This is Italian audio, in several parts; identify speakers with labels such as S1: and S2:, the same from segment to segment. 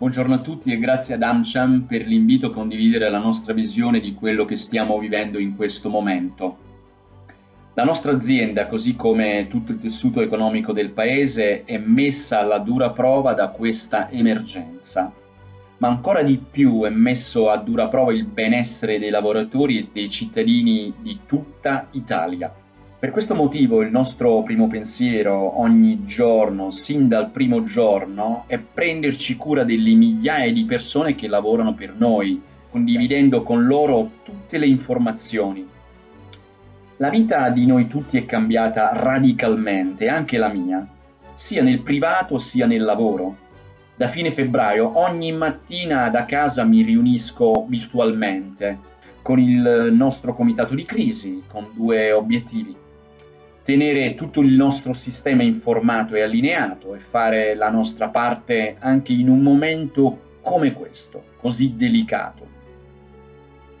S1: Buongiorno a tutti e grazie ad AmCham per l'invito a condividere la nostra visione di quello che stiamo vivendo in questo momento. La nostra azienda, così come tutto il tessuto economico del Paese, è messa alla dura prova da questa emergenza. Ma ancora di più è messo a dura prova il benessere dei lavoratori e dei cittadini di tutta Italia. Per questo motivo il nostro primo pensiero ogni giorno, sin dal primo giorno, è prenderci cura delle migliaia di persone che lavorano per noi, condividendo con loro tutte le informazioni. La vita di noi tutti è cambiata radicalmente, anche la mia, sia nel privato sia nel lavoro. Da fine febbraio ogni mattina da casa mi riunisco virtualmente con il nostro comitato di crisi, con due obiettivi tenere tutto il nostro sistema informato e allineato e fare la nostra parte anche in un momento come questo, così delicato.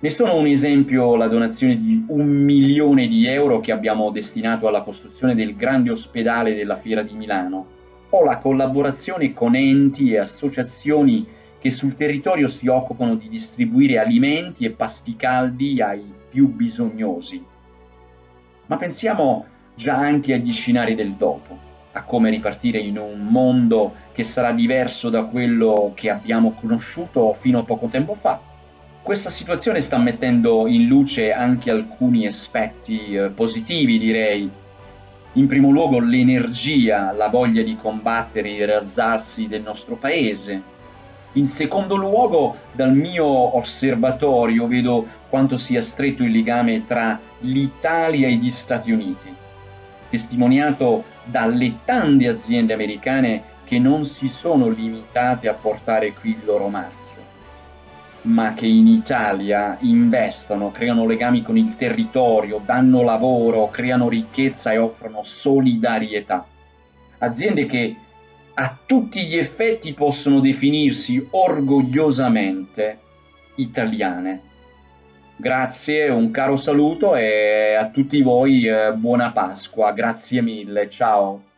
S1: Ne sono un esempio la donazione di un milione di euro che abbiamo destinato alla costruzione del grande ospedale della Fiera di Milano, o la collaborazione con enti e associazioni che sul territorio si occupano di distribuire alimenti e pasti caldi ai più bisognosi. Ma pensiamo già anche agli scenari del dopo, a come ripartire in un mondo che sarà diverso da quello che abbiamo conosciuto fino a poco tempo fa. Questa situazione sta mettendo in luce anche alcuni aspetti eh, positivi, direi. In primo luogo l'energia, la voglia di combattere e rialzarsi del nostro paese. In secondo luogo, dal mio osservatorio vedo quanto sia stretto il legame tra l'Italia e gli Stati Uniti testimoniato dalle tante aziende americane che non si sono limitate a portare qui il loro marchio, ma che in Italia investono, creano legami con il territorio, danno lavoro, creano ricchezza e offrono solidarietà. Aziende che a tutti gli effetti possono definirsi orgogliosamente italiane. Grazie, un caro saluto e a tutti voi eh, buona Pasqua, grazie mille, ciao.